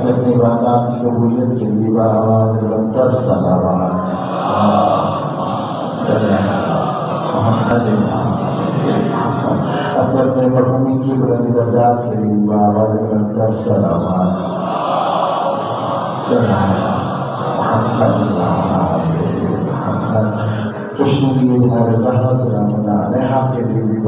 اپنے اپنی عبادات کی قبولیت کے لیے بآواز بلندر محمد مرحومی کی بلند درجات کے لیے بآواز بلندر صلوات۔ خوشنودی جناب زہرا سلام اللہ علیہ کے لیے بھی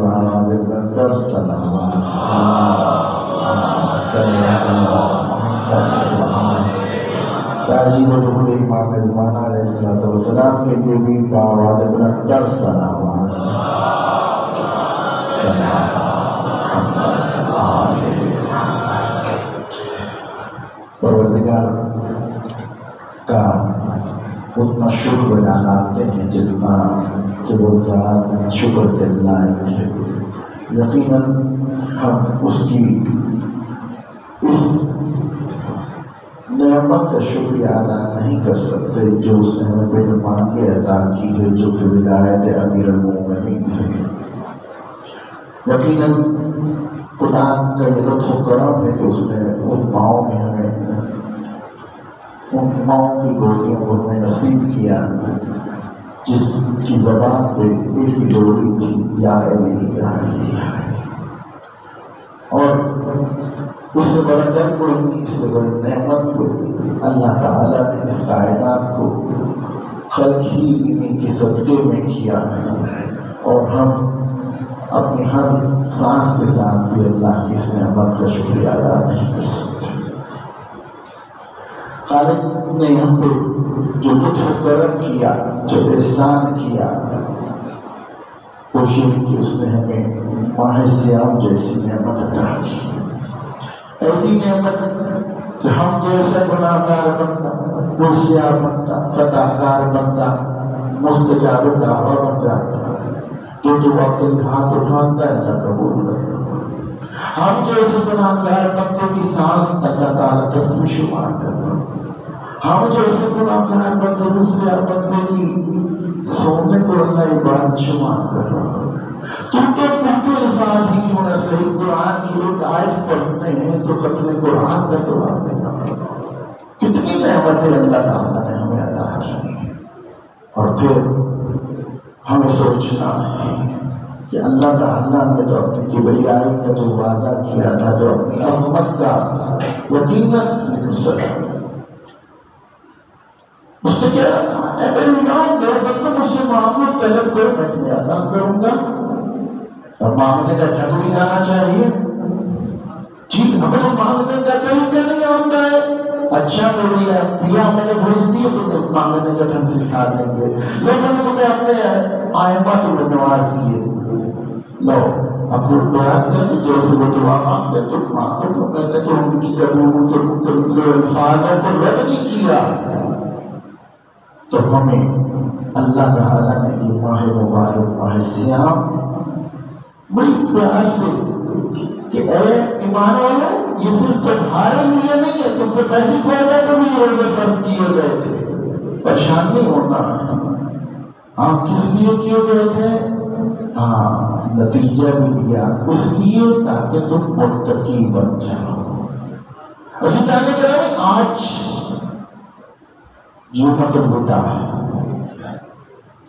تاجی و ظہور امام زمانہ علیہ السلام کے لیے بھی باواد بلندر سلامات پروردگار کا اتنا شکر بیان آتے ہیں جتنا کہ وہ ذات شکر کے لائق ہے یقیناً ہم اس کی اس نعمت کا شکریہ ادا نہیں کر سکتے جو اس نے ہمیں بے مانگے ادا کی ہے جو کہ ولایت امیر المومنین ہے۔ یقیناً خدا کا یہ لطف و کرم ہے کہ اس نے ان ماؤں میں ہمیں ان ماؤں کی گولیوں کو ہمیں نصیب کیا، جس کی زبان پہ ایک ہی ڈوری تھی، یا الہی یا الہی یا الہی اور اس سے بڑا ڈر کوئی نہیں اس سے بڑی نعمت کوئی اللہ تعالیٰ نے اس کائنات کو خلق ہی انہیں کے صدقے میں کیا ہے اور ہم اپنی ہر سانس کے ساتھ بھی اللہ کی اس نعمت کا شکریہ ادا نہیں کر سکتے خالق نے ہم کو جو لطف کرم کیا جو احسان کیا وہ یہ کہ اس نے ہمیں ماہ سیام جیسی نعمت عطا کی ایسی نعمت کہ ہم جیسے گناہ گار بنتا ہوشیار بنتا فتح کار بنتا، مستجاب دعویٰ بن جاتا جو جو واقعی ہاتھ اٹھاتا ہے، اللہ قبول کر ہم جیسے گناہ گار بندوں کی سانس اللہ تعالیٰ تسم شمار کرتا ہم جیسے گناہ گار بندے ہوشیار بندے کی سونے کو اللہ عبادت شمار کر رہا ٹوٹے الفاظ ہی کیوں نہ صحیح قرآن کی ایک آیت پڑھتے ہیں تو ختم قرآن کا سوال دینا کتنی نعمتیں اللہ تعالیٰ نے ہمیں عطا کی اور پھر ہمیں سوچنا ہے کہ اللہ تعالیٰ نے جو اپنی کبریائی کا جو وعدہ کیا تھا، جو اپنی عظمت کا یقیناً سکا اس نے کیا رکھا اے میرے امام میرے بندہ مجھ سے معاملہ طلب کر میں تمہیں ادا کروں گا اور مانگنے کا ڈھنگ بھی آنا چاہیے۔ جی ہمیں تو مانگنے کا طریقہ نہیں آتا ہے۔ اچھا بول دیا پیا میں نے بھیج دیے تو مانگنے کا ڈھنگ سکھا دیں گے۔ لیکن تمہیں اپنے آئمہ تمہیں نواز دیے لو، اب وہ کر جیسے وہ دعا مانگتے مانگتے تو تو ان کی کروں تو ان کے الفاظ ہے تو رد نہیں کیا۔ تو ہمیں اللہ تعالیٰ نے یہ ماہ مبارک، ماہ سیام بڑی پیار سے کہ اے ایمان والو، یہ صرف تمہارے لیے نہیں ہے، تم سے پہلی پہلے تو بھی روزے فرض کیے گئے تھے؟ پریشان نہیں ہونا۔ ہے آپ کس لیے کیے گئے تھے؟ ہاں نتیجہ بھی دیا۔ اس لیے تاکہ تم متقی بن جاؤ۔ اسی طرح کہ آج جو مطلب ہوتا ہے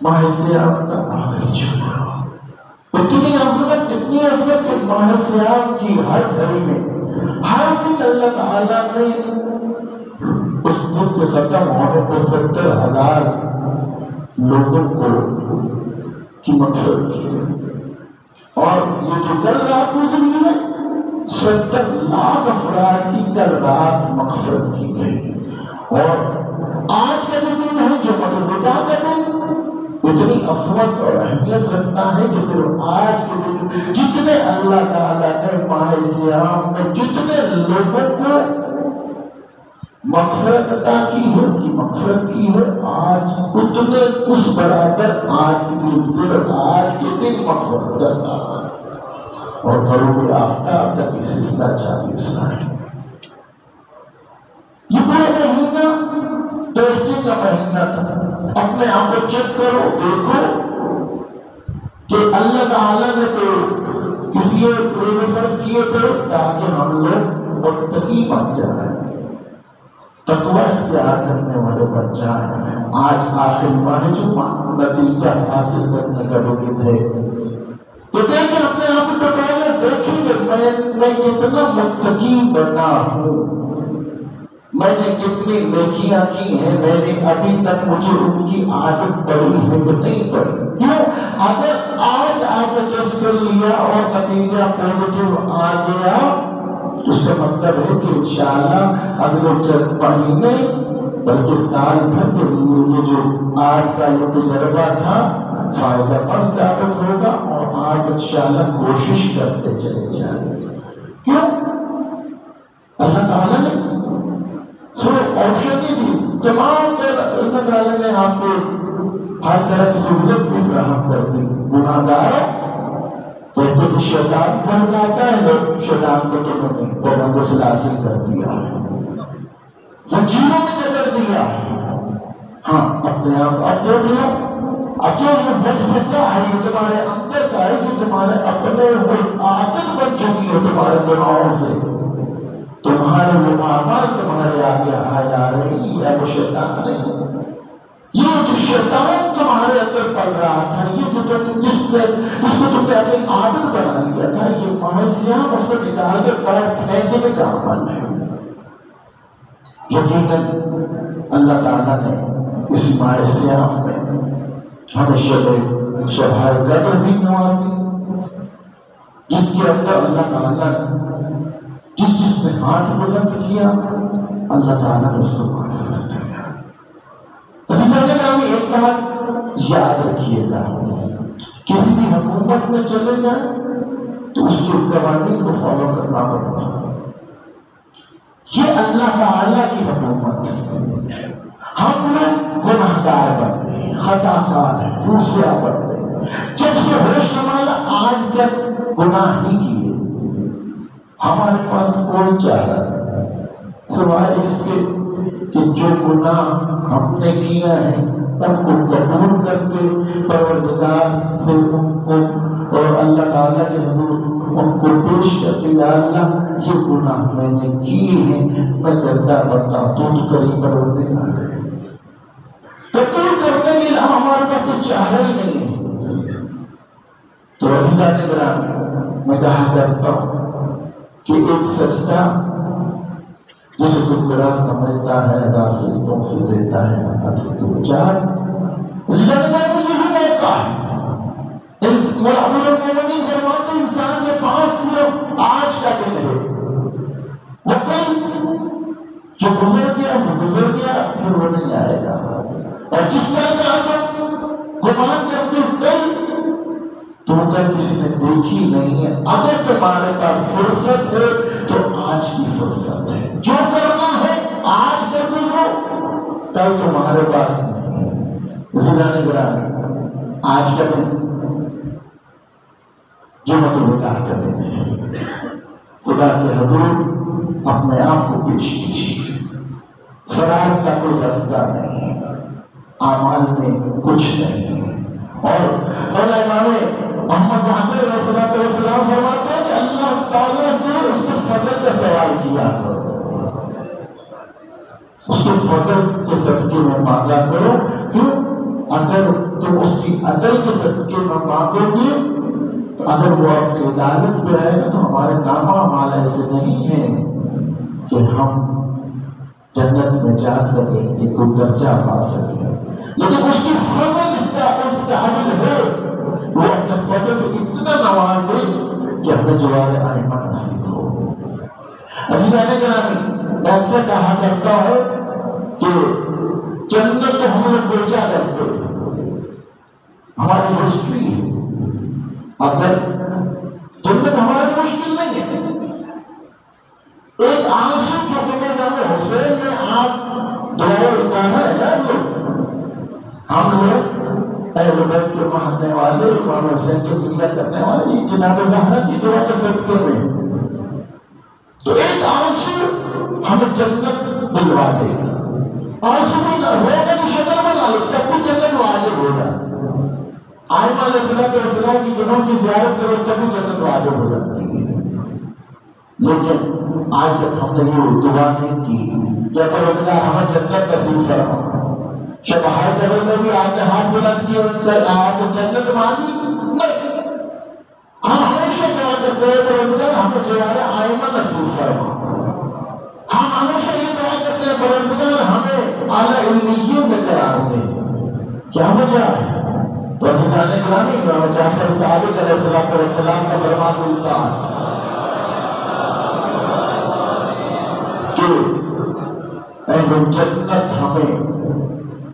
ماہ سیام کا آخری چھوٹا اتنی عظمت اتنی عظمت کہ ماہ سیام کی ہر گھڑی میں، ہر دن اللہ تعالیٰ نے اس دن کے ختم ہونے پر ستر ہزار لوگوں کو کی مقصد کی اور یہ جو کل رات گزری ہے، ستر لاکھ افراد کی کل رات مغفرت کی گئی۔ اور آج اتنی عصمت اور اہمیت رکھتا ہے کہ صرف آج کے دن جتنے اللہ تعالیٰ نے ماہ سیام میں جتنے لوگوں کو مغفرت عطا کی ہے کی مغفرت کی ہے آج اتنے اس برابر آج کے دن صرف آج کے دن مغفرت کرتا ہے۔ اور گھروں کے آفتاب تک یہ سلسلہ چالیس ہے یہ پورا مہینہ ٹیسٹنگ کا مہینہ تھا۔ اپنے آپ کو چیک کرو، دیکھو کہ اللہ تعالیٰ نے تو کس لیے روزے فرض کیے تھے؟ تاکہ ہم لوگ متقی بن جائیں۔ تقوی اختیار کرنے والے بن جائیں۔ آج آخر ماہ جمعہ نتیجہ حاصل کرنے کا وقت ہے۔ تو دیکھیں اپنے آپ کو پہلے دیکھیں کہ میں میں کتنا متقی بنا ہوں۔ میں نے کتنی نیکیاں کی ہیں، میں نے ابھی تک مجھے ان کی عادت پڑی ہے کہ نہیں پڑی۔ کیوں؟ اگر آج آپ نے ٹیسٹ کر لیا اور نتیجہ پوزیٹو آ گیا، اس کا مطلب ہے کہ انشاءاللہ اگلے چند مہینے بلکہ سال بھر کے لیے یہ جو آج کا یہ تجربہ تھا، فائدہ پر ثابت ہوگا اور آج انشاءاللہ کوشش کرتے چلے جائیں۔ کیوں؟ اللہ تعالیٰ نے آپ کو ہر طرح کی سہولت بھی فراہم کر دی گناہ گاروں کہتے تو شیطان پھر جاتا ہے، لوگ شیطان کو تو نے پابند سلاسل کر دیا زنجیروں میں جگر دیا ہاں اپنے آپ اب جو بھی اب جو یہ وسوسہ ہے یہ تمہارے اندر کا ہے کہ تمہارے اپنے وہ عادت بن چکی ہے تمہارے دماغوں سے۔ تمہارے وہ اعمال تمہارے آگے آئے آ رہی ہے، وہ شیطان نہیں۔ یہ جو شیطان تمہارے اندر پڑ رہا تھا، یہ جو تم جس نے جس کو تم نے اپنی عادت بنا لیا تھا، یہ ماحصیام اس کو نکال کے پیر پھینکنے کا عمل ہے؟ یقیناً اللہ تعالیٰ نے اس ماحصیام میں ہمیں شب شب قدر بھی نوازی، جس کے اندر اللہ تعالیٰ نے جس جس نے ہاتھ بلند کیا، اللہ تعالیٰ نے اس کو بات یاد رکھیے گا۔ کسی بھی حکومت میں چلے جائیں تو اس کے قوانین کو فالو کرنا پڑتا یہ اللہ تعالیٰ کی حکومت ہے۔ ہم لوگ گناہ گار بنتے ہیں خطا کار ہیں دوسرا بنتے ہیں۔ جب سے ہوش سنبھالا آج تک گناہ ہی کیے۔ ہمارے پاس کوئی چارہ سوائے اس کے کہ جو گناہ ہم نے کیا ہے ان کو قبول کر کے پروردگار سے ان کو اور اللہ تعالیٰ کے حضور ان کو پیش کر کے یا اللہ، یہ گناہ میں نے کیے ہیں، میں کرتا بڑھتا ہوں تو تو کریم پروردگار ہے قبول کرنے کے لیے ہمارے پاس کچھ چاہ ہی نہیں ہے۔ تو عزیزہ نگران میں کہا کرتا ہوں کہ ایک سجدہ جسے ٹکڑا سمجھتا ہے ادا سلطوں سے دیتا ہے ادھر تو چار زندگی میں یہی موقع ہے۔ اس مرحبل المومنین فرماتے انسان کے پاس صرف آج کا دن ہے۔ وہ کل جو گزر گیا، وہ گزر گیا، پھر وہ نہیں آئے گا۔ اور جس طرح کا آج گمان کرتے کل تو کل کسی نے دیکھی نہیں ہے۔ اگر تمہارے پاس فرصت ہے، تو آج کی فرصت ہے۔ جو کرنا ہے، آج کر گزرو کل تمہارے پاس نہیں ہے ضلع نگران آج کا دن جو مطلب بتا کر دیں خدا کے حضور، اپنے آپ کو پیش کیجیے۔ فرار کا کوئی رستہ نہیں۔ اعمال میں کچھ نہیں۔ اور مولا امام محمد بہادر علیہ السلام علیہ السلام فرماتے ہیں کہ اللہ تعالیٰ سے اس کے فضل کا سوال کیا کرو۔ اس کے فضل کے صدقے میں مانگا کرو کیوں اگر تم اس کی عدل کے صدقے میں مانگو گے تو اگر وہ اپنی عدالت پہ آئے گا، تو ہمارے نامہ مال ایسے نہیں ہیں کہ ہم جنت میں جا سکیں کہ کوئی درجہ پا سکیں۔ لیکن اس کی فضل اس کا استعمال ہے۔ وہ اپنے فضل سے اتنا نواز دے کہ اپنے جواب آئمہ نصیب ہو۔ عزیز آنے جنانی میں اکثر کہا کرتا ہوں کہ جنت تو ہم لوگ بیچا کرتے ہماری ہسٹری ہے۔ اگر جنت ہماری مشکل نہیں ہے۔ ایک آنسو جو ہمیں نام حسین میں آپ دعا اتارا ہے نا لوگ۔ ہم لوگ اہل بیت کے ماننے والے، امام حسین کے دنیا کرنے والے، جناب زہرا کی دعا کے صدقے میں۔ آئمہ علیہ السلام السلام کی جنہوں کی زیارت کرو، تب بھی جنت واجب ہو جاتی ہے۔ لیکن آج تک ہم نے یہ دعا نہیں کی یا پروردگار ہمیں جنت نصیب فرما شبہائے قبر میں بھی آپ نے ہاتھ بلند کیا کیے آپ نے جنت مانی نہیں۔ ہم ہمیشہ دعا کرتے ہیں تو ان پروردگار ہمیں جو ہے آئمہ نصیب فرما ہم ہمیشہ یہ دعا کرتے ہیں پروردگار ہمیں اعلیٰ علمیوں میں قرار دے کیا وجہ ہے؟ تو عزیزان گرامی امام جعفر صادق علیہ السلام کا فرمان ملتا ہے۔ کہ اہل جنت ہمیں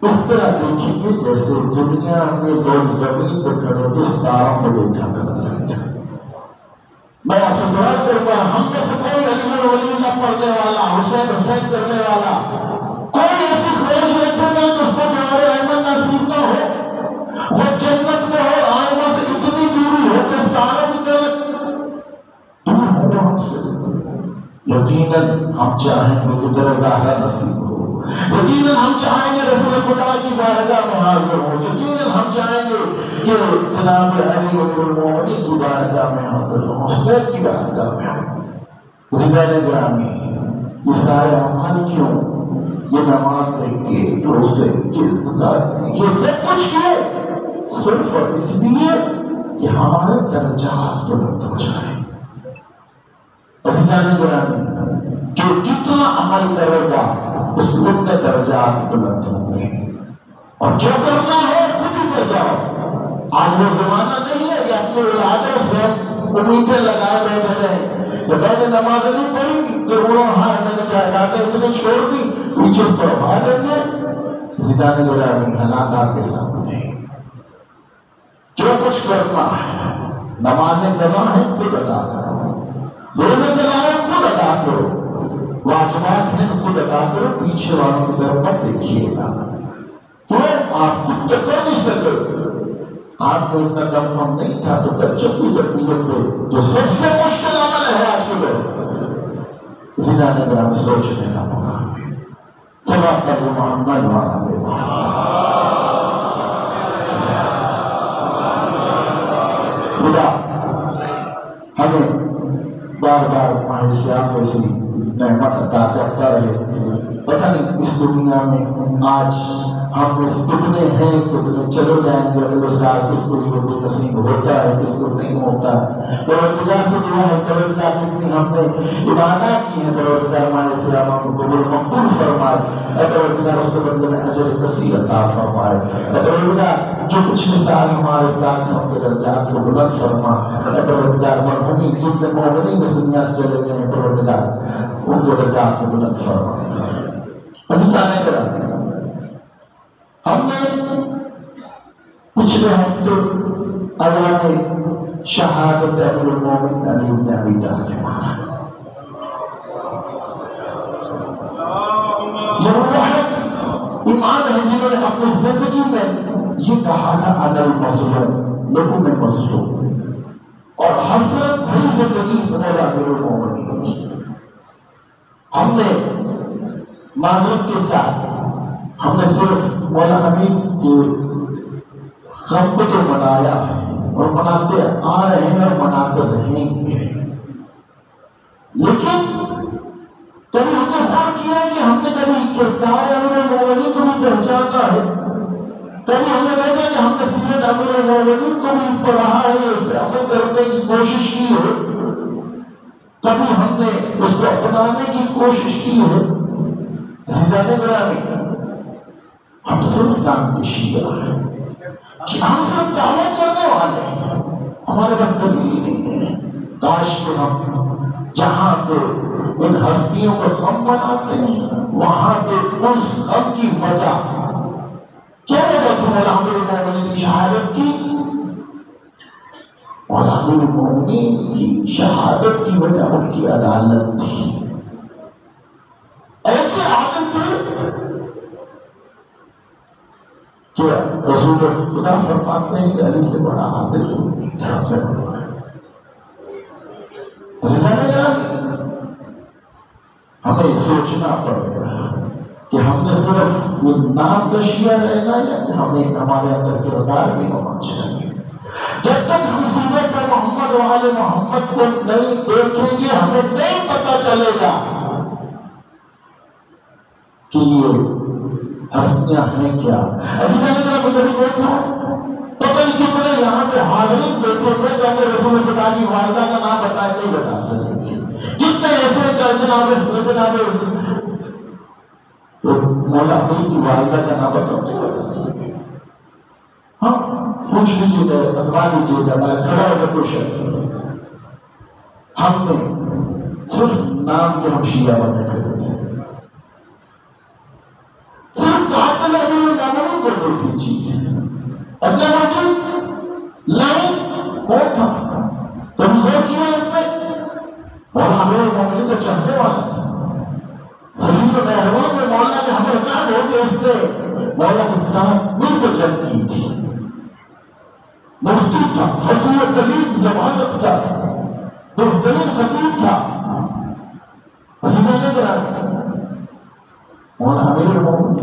اس طرح دیکھیں گے جیسے دنیا میں لوگ زمین پہ کھڑے تو ستاروں کو دیکھا کرتے تھے۔ میں آپ سے سوال کروں گا، ہم میں سے کوئی علی ولی اللہ پڑھنے والا، حسین حسین کرنے والا، کوئی ایسی خواہش رکھے گا تو اس کو جوار احمد نصیب نہ ہو؟ وہ جنت میں ہو آئمہ سے اتنی دوری ہو کہ ستاروں کی طرف دور ہو ہم سے یقیناً ہم چاہیں گے کہ درجہ ہے نصیب ہو۔ یقیناً ہم چاہیں گے رسول خدا کی بارگاہ میں حاضر ہو۔ یقیناً ہم چاہیں گے کہ جناب علی و المومنی کی بارگاہ میں حاضر ہو حسین کی بارگاہ میں ہو زندہ گرامی یہ سارے اعمال کیوں؟ یہ نماز دیکھ کے روزے کے زکات یہ سب کچھ کیوں؟ صرف اور اس لیے کہ ہمارے درجات بلند ہو جائے۔ عزیزان گرامی جو جتنا عمل کرے گا، اس کو اتنے درجات بلند ہوں گے۔ اور جو کرنا ہو خود ہی کر جاؤ۔ آج وہ زمانہ نہیں ہے کہ اپنی اولادوں سے امیدیں لگائے بیٹھے رہے کہ میں نے نماز نہیں پڑھی کہ وہ ہاں میں نے جائیدادیں اتنی چھوڑ دی، پیچھے پڑھوا دیں گے سیدھا عزیزان گرامی حالات آپ کے سامنے۔ جو کچھ کرنا ہے۔ نمازیں کرنا ہے، خود ادا کرو۔ روزے چلائے خود ادا کرو۔ واجبات ہیں، خود ادا کرو۔ پیچھے والوں کی طرف مت دیکھیے گا۔ تو آپ خود تو کر نہیں سکے آپ کو اتنا دم ہم نہیں تھا تو بچوں کی تربیت پہ جو سب سے مشکل عمل ہے آج کے دور۔ زندہ نگر ہمیں سوچنے کا موقع۔ سب آپ کا وہ محمد والا خدا۔ ہمیں بار بار ماہشیات ایسی نعمت عطا کرتا رہے۔ پتہ نہیں اس دنیا میں آج ہم میں کتنے ہیں، کتنے چلو جائیں گے۔ اگلے سال کس کو یہ دو نصیب ہوتا ہے، کس کو نہیں ہوتا۔ پروردگار سے دعا ہے، پروردگار جتنی ہم نے عبادات کی ہیں، پروردگار ہمارے سلامہ کو قبول مقبول فرمائے۔ اے پروردگار، اس کے بدلے میں اجر کثیر عطا فرمائے۔ اے پروردگار جو کچھ مثال ہمارے ساتھ ہم کے درجات کو بلند فرما پروردگار مرحومی جتنے مومنی اس دنیا سے چلے گئے ہیں، پروردگار، ان کے درجات کو بلند فرما عزیزانے کرام ہم نے پچھلے ہفتے اللہ نے شہادت امیر المومن علی بن ابی طالب۔ یہ وہ ہے، ایمان ہے جنہوں نے اپنی زندگی میں یہ کہا تھا عدل مظلوم لوگوں میں مظلوم اور حسرت بھری زندگی مولا امیر المومن کی ہم نے معذرت کے ساتھ، ہم نے صرف مولا امین کے غم کو تو منایا ہے اور مناتے آ رہے ہیں اور مناتے رہیں گے۔ لیکن کبھی ہم نے غور کیا کہ ہم نے کبھی کردار امیر المومنین کو بھی پہچانا ہے۔ کبھی ہم نے دیکھا کہ ہم نے سیرت امیر المومنین کو بھی پڑھا ہے، اس پہ عمل کرنے کی کوشش کی ہے۔ کبھی ہم نے اس کو اپنانے کی کوشش کی ہے۔ زیادہ گرامی ہم صرف نام کے شیعہ ہیں۔ کہ ہم صرف دعویٰ کرنے والے ہیں۔ ہمارے پاس دلیل نہیں ہے۔ کاش کہ ہم جہاں پہ ان ہستیوں کو غم مناتے ہیں، وہاں پہ اس غم کی وجہ کیا وجہ تھی مولا امیر المومنین کی شہادت کی۔ مولا امیر المومنین کی شہادت کی وجہ ان کی عدالت تھی۔ ایسے عادت تھے کہ رسول خدا فرماتے ہیں کہ علی سے بڑا عادل طرف ہے۔ ہمیں سوچنا پڑے گا۔ کہ ہم نے صرف یہ نام دشیا رہنا یا کہ ہمیں ہمارے اندر کردار بھی ہونا اچھا چاہیے جب تک ہم سیرت محمد والے محمد کو نہیں دیکھیں گے، ہمیں نہیں پتا چلے گا کہ یہ ہستیاں ہیں کیا۔ ایسی جگہ مجھے بھی دیکھا پتہ نہیں کتنے یہاں پہ حاضرین بیٹھے ہوئے جو کہ رسول خدا کی والدہ کا نام بتائے نہیں بتا سکیں گے کتنے ایسے جناب جناب تو مولا امیر کی والدہ کا نام بتاؤ نہیں بتا سکیں ہاں پوچھ لیجیے گا ازما لیجیے گا کھڑا ہو کر کچھ ہم نے صرف نام کے ہم شیعہ بنے پھر صرف قاتل امیر جانور کو دے دیجیے اگلا موجود لائن کون تھا۔ تم غور کیا ہم نے اور ہمیں مومن تو چاہنے والا تھا سفیر مہربان میں مولا نے ہمیں کہا ہو کہ اس نے مولا کے جنگ کی تھی۔ مفتی تھا فصول دلیل زبان رکھتا تھا بہترین خطیب تھا۔ عزیزہ نے کرا مولا امیر المومن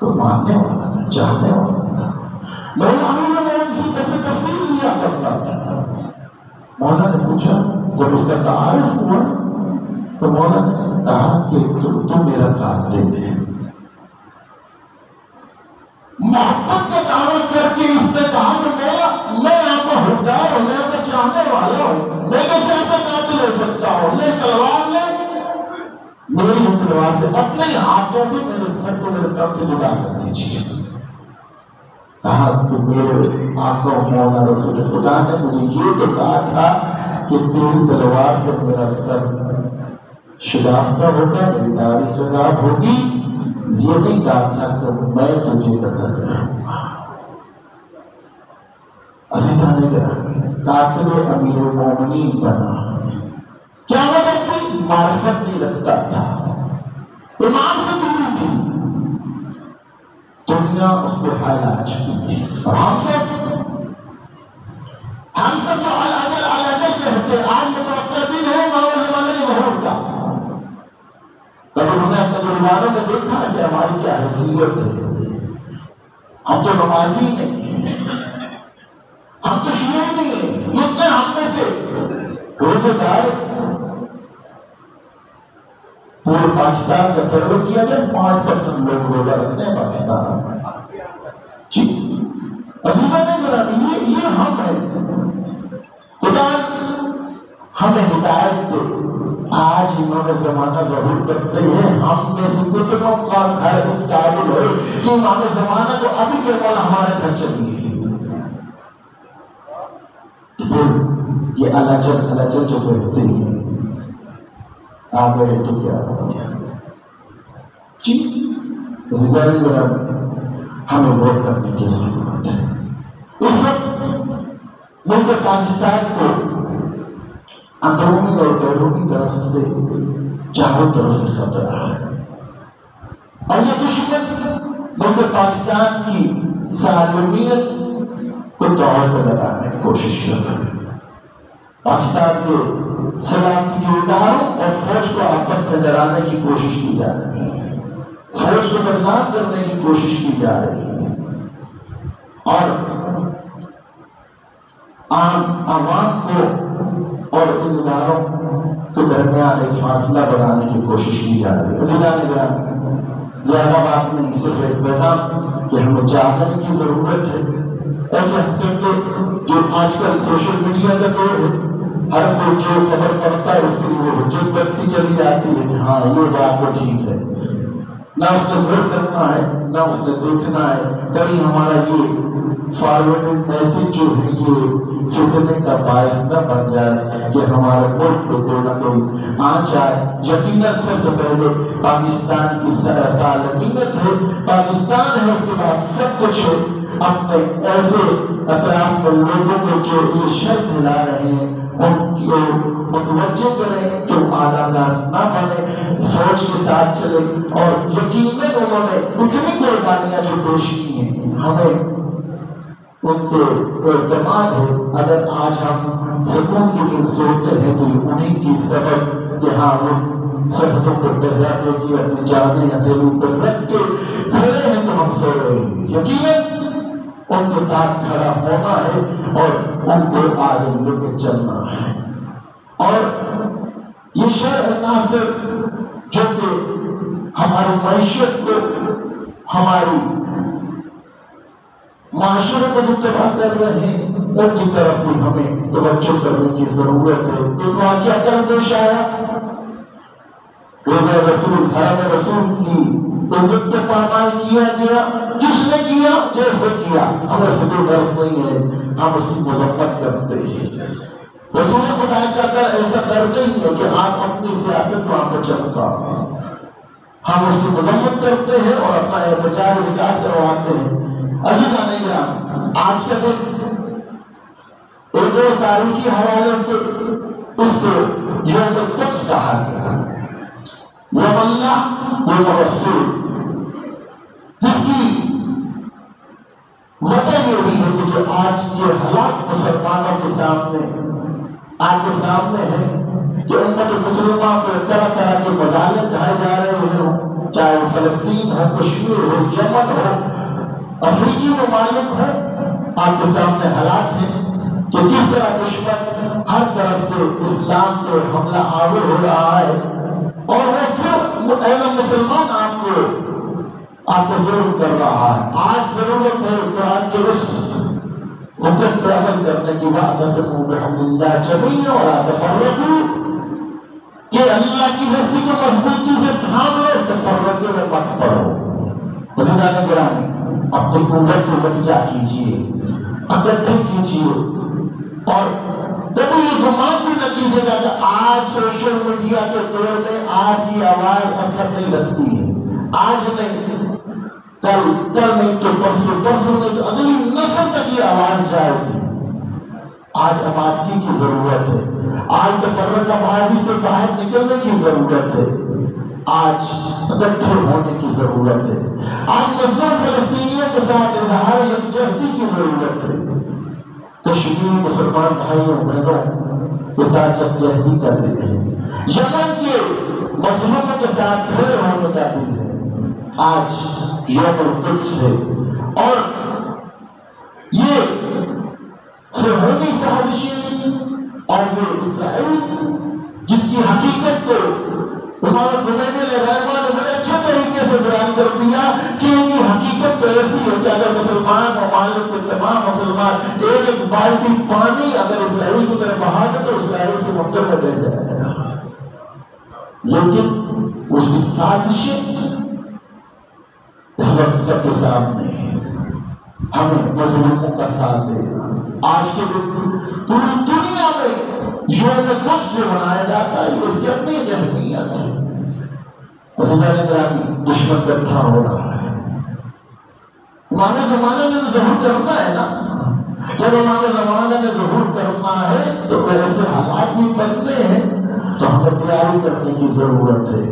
کو ماننے والا تھا چاہنے والا تھا۔ مولا امیر المومن سے کیسے تفصیل لیا کرتا تھا۔ مولا نے پوچھا، جب اس کا تعارف ہوا تو مولا نے کہا کہ تم میرا قاتل ہے والا ہوں میں کیسے آپ کا قاتل ہو سکتا ہوں۔ یہ تلوار لے۔ میری تلوار سے اپنے ہاتھوں سے میرے سر کو میرے کم سے جدا کر دیجیے۔ کہا کہ میرے آقا مولا رسول خدا نے مجھے یہ تو کہا تھا کہ تیری تلوار سے میرا سر شگافتہ ہوگا، میری داڑھی شگاف ہوگی۔ یہ نہیں کہا تھا کہ میں تجھے قتل کروں گا۔ عزیزہ نے کہا قاتل امیر المومنین بنا کیا وجہ تھی معرفت نہیں رکھتا تھا ایمان سے دوری تھی دنیا اس کو حال آ چکی تھی اور ہم سب ہم سب جو حال آجل علاجل علاجل کہتے آج متوقع دن ہے ماں زمانے میں ظہور کا تب ہم نے اپنے تجربانوں میں دیکھا کہ ہماری کیا حیثیت ہے ہم تو نمازی نہیں ہم تو شیعہ نہیں ہیں اتنے ہم میں سے روزے دار پورے پاکستان کا سرور کیا جائے، پانچ پرسنٹ لوگ روزہ رکھتے ہیں پاکستان۔ میں جی عزیزہ نے گرامی یہ یہ ہم ہیں خدا ہمیں ہدایت دے آج انہوں نے زمانہ ضرور کرتے ہیں۔ ہم میں سے کتنوں کا گھر اس قابل ہے کہ امام زمانہ کو ابھی کے مولا ہمارے گھر چلیے پھر یہ الاجل الاجل جو کہتے ہیں آ گئے تو کیا جی زیادہ ہمیں غور کرنے کی ضرورت ہے اس وقت ملک پاکستان کو اندرونی اور بیرونی طرف سے چاروں طرف سے خطرہ ہے اور یہ دشمن ملک پاکستان کی سالمیت کو دور پہ لگانے کی کوشش کر رہے ہیں پاکستان کے سلامتی کے اداروں اور فوج کو آپس میں لڑانے کی کوشش کی جا رہی ہے۔ فوج کو بدنام کرنے کی کوشش کی جا رہی ہے۔ اور عام عوام کو اور ان اداروں کے درمیان ایک فاصلہ بنانے کی کوشش کی جا رہی ہے۔ عزیزان نگران زیادہ بات نہیں صرف ایک پیغام کہ ہمیں جاگنے کی ضرورت ہے۔ ایسے ہتھکنڈے جو آج کل سوشل میڈیا کا دور ہے ہر کوئی جو خبر پڑتا ہے اس کے لیے وہ حجت بنتی چلی جاتی ہے کہ ہاں یہ بات تو ٹھیک ہے۔ نہ اس نے غور کرنا ہے، نہ اس نے دیکھنا ہے۔ کہیں ہمارا یہ فارورڈ میسج جو ہے، یہ فتنے کا باعث نہ بن جائے کہ ہمارے ملک کو کوئی نہ کوئی آ جائے یقیناً سب سے پہلے پاکستان کی سالمیت ہے۔ پاکستان ہے، اس کے بعد سب کچھ ہے۔ اپنے ایسے اطراف کے لوگوں کو جو یہ شرط دلا رہے ہیں ان کو متوجہ کریں کہ وہ آلہ نہ بنے، فوج کے ساتھ چلے اور یقیناً انہوں نے اتنی قربانیاں جو پیش کی ہیں، ہمیں ان پہ اعتماد ہے۔ اگر آج ہم سکون کے لیے سوچتے ہیں، تو انہیں کی سبب کہ ہاں وہ سرحدوں کو پہلا لے کے اپنی جانیں ہتھیلوں پر رکھ کے کھڑے ہیں تو ہم سو رہے ہیں۔ یقیناً ان کے ساتھ کھڑا ہونا ہے اور ان کو آگے لے کے چلنا ہے۔ اور یہ شرح ناصر ہماری معیشت کو، ہماری معاشرے کو جو تباہ کر رہے ہیں، ان کی طرف بھی ہمیں توجہ کرنے کی ضرورت ہے۔ ایک واقعہ کل پیش آیا، روزہ رسول، حرم رسول کی عزت کے پامال کیا گیا، جس نے کیا، جیسے کیا۔ ہمیں سے کوئی غرض نہیں ہے، ہم اس کی مذمت کرتے ہیں۔ رسول خدا کا کر ایسا کرتے ہی ہے کہ آپ اپنی سیاست وہاں پہ چمکا۔ ہم اس کی مذمت کرتے ہیں اور اپنا احتجاج ریکارڈ کرواتے ہیں۔ عزیز آنے گرام آج کا دن ایک اور تاریخی حوالے سے اس کو یوم القدس کہا گیا۔ یوم اللہ یوم رسول جس کی وجہ یہ بھی ہے کہ جو آج کے حالات مسلمانوں کے سامنے آپ کے سامنے ہے کہ امت مسلمان پر طرح طرح کے مظالم ڈھائے جا رہے ہیں چاہے وہ فلسطین ہو کشمیر ہو یمن ہو افریقی ممالک ہو آپ کے سامنے حالات ہیں کہ کس طرح دشمن ہر طرف سے اسلام پر حملہ آور ہو رہا ہے اور وہ صرف مسلمان آپ کو آپ کو ضرور کر رہا ہے۔ آج ضرورت ہے قرآن کے اس حکم پہ عمل کرنے کی بات سمو بحمد اللہ جمعی اور تفرقو کہ اللہ کی رسی کو مضبوطی سے تھام لو تفرقو میں مت پڑھو۔ بزرگان گرامی اپنی قوت کو بچا کیجیے۔ اکٹھے کیجیے۔ اور کبھی یہ گمان بھی نہ کیجیے گا کہ آج سوشل میڈیا کے دور میں آپ کی آواز اثر نہیں رکھتی ہے۔ آج نہیں۔ کل کل نہیں تو پرسوں پرسوں نہیں تو اگلی نسل تک یہ آواز جائے گی۔ آج آبادی کی ضرورت ہے۔ آج تفرق آبادی سے باہر نکلنے کی ضرورت ہے۔ آج اکٹھے ہونے کی ضرورت ہے۔ آج مظلوم فلسطینیوں کے ساتھ اظہار یکجہتی کی ضرورت ہے۔ کشمیر مسلمان بھائیوں، بہنوں کے ساتھ یکجہتی کا دن ہے یمن کے مظلوموں کے ساتھ کھڑے ہونے کا دن ہے۔ آج یوم القدس ہے۔ اور یہ سرحدی سازشیں اور یہ اسرائیل، جس کی حقیقت کو ہمارا خمینی نے رحمان نے بڑے اچھے طریقے سے بیان کر دیا کہ ان کی حقیقت تو ایسی ہے کہ اگر مسلمان ممالک کے تمام مسلمان ایک ایک بالٹی پانی اگر اسرائیل کی طرف بہا دے تو اسرائیل سے مقدر میں بہ جائے گا۔ لیکن اس کی سازشیں اس وقت سب کے سامنے ہمیں مظلوموں کا ساتھ دے گا۔ آج کے دن پوری دنیا میں یوم قدس جو منایا جاتا ہے، اس کی اپنی اہمیت ہے دشمن بیٹھا ہو رہا ہے۔ امام زمانے میں تو ظہور کرنا ہے نا۔ جب امام زمانے میں ظہور کرنا ہے تو ایسے حالات بھی بنتے ہیں، تو ہمیں تیاری کرنے کی ضرورت ہے۔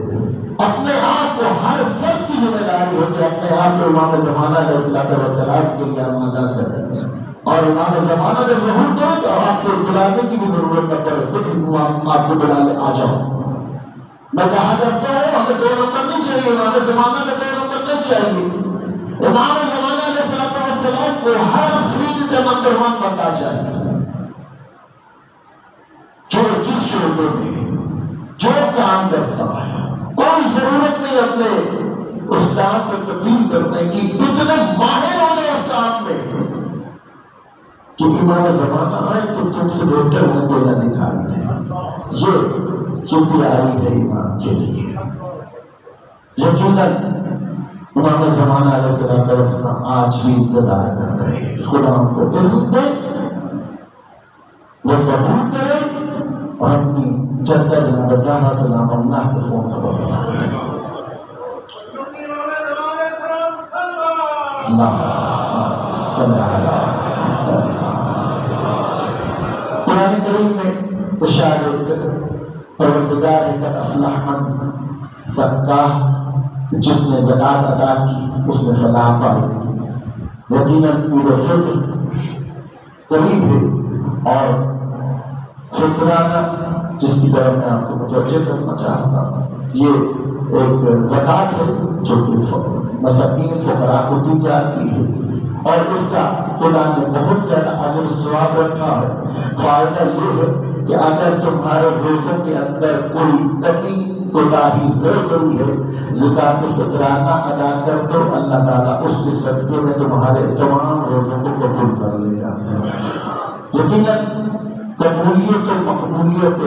اپنے آپ کو ہر فرد کی ذمہ داری ہوتی ہے، اپنے آپ کو امام زمانہ علیہ السلام وسلام کے لیے آمادہ کریں اور امام زمانہ جب ظہور کرو تو آپ کو بلانے کی بھی ضرورت نہ پڑے، خود امام آپ کو بلا لے آ جاؤ۔ میں کہا کرتا ہوں، ہمیں دو نمبر نہیں چاہیے، امام زمانہ میں دو نمبر نہیں چاہیے۔ امام زمانہ علیہ السلام وسلام کو ہر فیلڈ کا نمبر ون بننا چاہیے۔ جو جس شعبے میں، جو کام کرتا ہے نہیں اپنے اس کام تبدیل کرنے کی کتنے ماہر ہو جائے اس کام میں۔ کہ ایمان زمانہ آئے تو تم سے بہتر انہیں کوئی نہ دکھائی دے یہ یہ تیاری ہے ایمان کے لیے۔ یقیناً امام زمانہ علیہ السلام علیہ السلام آج بھی انتظار کر رہے ہیں۔ خدا ان کو عزت دے، وہ ضرور کرے اور اپنی جدہ جناب زہرا سلام اللہ کے خون کا بابا قرآن کریم میں اشارت پروردگار قد افلح من زکاہ جس نے زکات ادا کی اس نے فلاح پائی یقیناً عید الفطر قریب ہے اور فطرانہ جس کی طرف میں آپ کو متوجہ کرنا چاہتا ہوں، یہ ایک زکات ہے جو کہ مساکین فقراء کو دی جاتی ہے۔ اور اس کا خدا نے بہت زیادہ اجر ثواب رکھا ہے۔ فائدہ یہ ہے کہ اگر تمہارے روزوں کے اندر کوئی کمی، کوتاہی رہ گئی ہے زکات فطرانہ ادا کر دو اللہ تعالیٰ اس کے صدقے میں تمہارے تمام روزوں کو قبول کر لے گا۔ یقیناً قبولیت و مقبولیت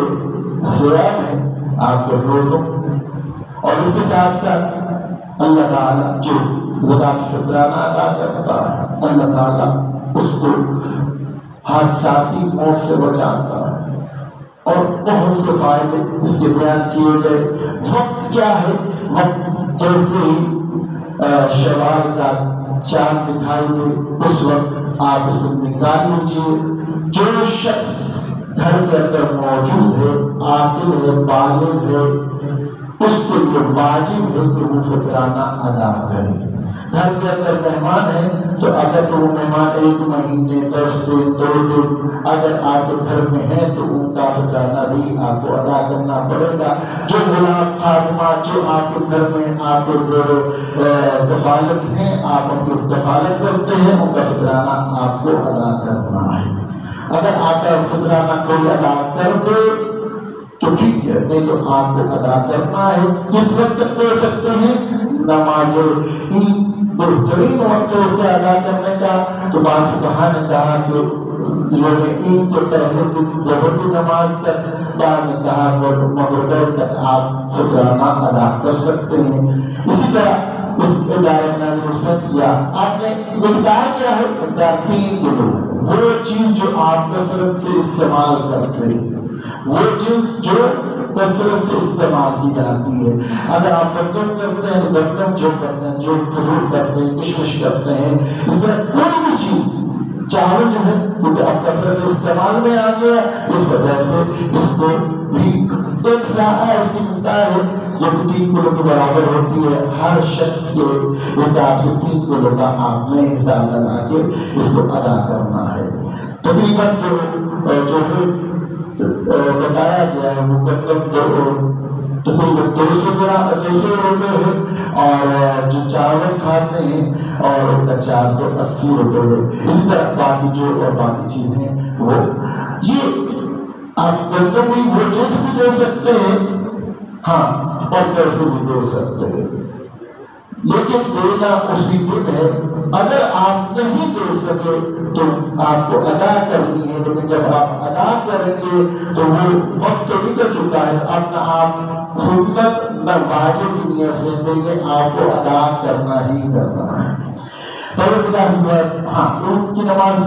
زیاد ہے۔ آپ کے روزوں اور اس کے ساتھ ساتھ اللہ تعالیٰ جو زکات فطرانہ ادا کرتا ہے، اللہ تعالیٰ اس کو حادثاتی موت سے بچاتا ہے۔ اور بہت سے فائدے اس کے بیان کیے گئے۔ وقت کیا ہے؟ وقت جیسے ہی شوال کا چاند دکھائی دے، اس وقت آپ اس کو نکال لیجیے جو شخص گھر کے اندر موجود ہے، عاقل ہے، بالغ ہے اس کے لیے واجب ہے کہ وہ فطرانہ ادا کرے۔ گھر کے اندر مہمان ہے تو اگر تو وہ مہمان ایک مہینے، دس دن، دو دن اگر آپ کے گھر میں ہے تو ان کا فکرانہ بھی آپ کو ادا کرنا پڑے گا۔ جو غلام خاتمہ جو آپ کے گھر میں آپ کے کفالت ہیں، آپ اپنی کفالت کرتے ہیں، ان کا فکرانہ آپ کو ادا کرنا ہے۔ اگر آپ کا فکرانہ کوئی ادا کر دے تو ٹھیک ہے نہیں تو آپ کو ادا کرنا ہے، کس وقت تک دے سکتے ہیں؟ نماز عید بہترین وقت ہے ادا کرنے کا۔ تو بعض فقہا نے کہا کہ یوم عید کے پہلے دن ظہر کی نماز تک، بعد نے کہا کہ مغرب تک آپ فطرانہ ادا کر سکتے ہیں۔ اسی طرح اس ادارے میں نے کیا۔ آپ نے مقدار کیا ہے؟ مقدار تین کلو ہے وہ چیز جو آپ کثرت سے استعمال کرتے ہیں۔ وہ چیز جو کثرت سے استعمال کی جاتی ہے۔ اگر آپ گندم کرتے ہیں تو گندم جو کرتے ہیں، جو کھجور کرتے ہیں، کشمش کرتے ہیں، اس طرح کوئی بھی چیز چاول جو ہے، کیونکہ اب کثرت استعمال میں آ گیا اس وجہ سے اس کو بھی ایک ساحہ اس کی مقدار ہے جو تین کلو کے برابر ہوتی ہے، ہر شخص کے حساب سے تین کلو کا آپ نے حساب لگا کے اس کو ادا کرنا ہے۔ تقریباً جو جو بتایا گیا ہے مقدم تقریباً دو سو گرام دو سو روپے ہے اور جو چاول کھاتے ہیں اور ان کا چار سو اسی روپے ہے اس طرح باقی جو اور باقی چیزیں وہ۔ یہ آپ گندم بھی وہ جوس بھی دے سکتے ہیں۔ ہاں اور پیسے بھی دے سکتے ہیں۔ لیکن دینا اسی دن ہے۔ اگر آپ نہیں دے سکے تو آپ کو ادا کرنی ہے، لیکن جب آپ ادا کریں گے تو وہ وقت نکل چکا ہے۔ اب نہ آپ سنت نہ واجب دنیا سے دیں گے آپ کو ادا کرنا ہی کرنا ہے۔ ہاں ان کی نماز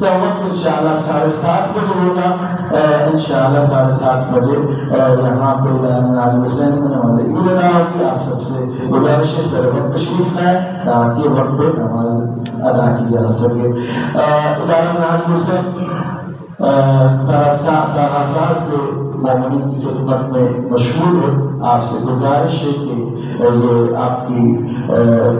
کا وقت؟ انشاءاللہ ساڑھے سات بجے ہوگا۔ انشاءاللہ ساڑھے سات بجے۔ یہاں پہ آج حسین میں مطلب عید ادا ہوگی آپ سب سے گزارش ہے سر وقت تشریف لائیں تاکہ وقت پہ نماز ادا کی جا سکے۔ ادارہ آج حسین سے مومنین کی خدمت میں مشہور ہے آپ سے گزارش ہے کہ یہ آپ کی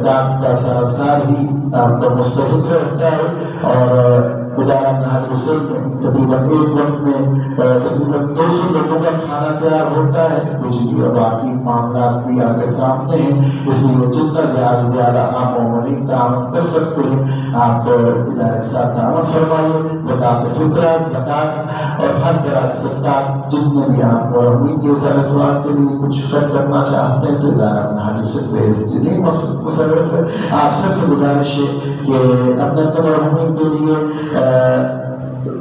دانت کا سراسار ہی آپ کا مستحق رہتا ہے اور ادارہ نہاد رسول تقریباً ایک وقت میں تقریباً دو سو لوگوں کا کھانا تیار ہوتا ہے کچھ کی باقی معاملات بھی آپ کے سامنے ہیں۔ اس لیے جتنا زیادہ سے زیادہ آپ عملی تعاون کر سکتے ہیں، آپ ادارے کے ساتھ تعاون فرمائیے زکات فطرہ زکات اور ہر طرح کے صدقات جتنے بھی آپ امید کے سر سوال کے لیے کچھ خرچ کرنا چاہتے ہیں، تو ادارہ نہاد رسول بہترین مصرف آپ سب سے گزارش ہے کہ اپنے مرحومین کے لیے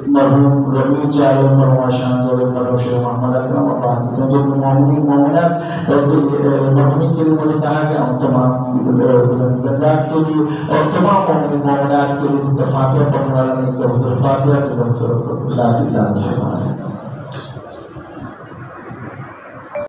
مرحوم رمی چاہے مرحوم آشان جو مرحوم شیخ محمد اکرم اور باقی جو مومنی مومنات مرحومین کے لیے مجھے کہا کہ ہم تمام بلندگات کے لیے اور تمام مومنی مومنات کے لیے فاتحہ پڑھنے والا نے ایک فاتحہ کے خلاصی دان فرمایا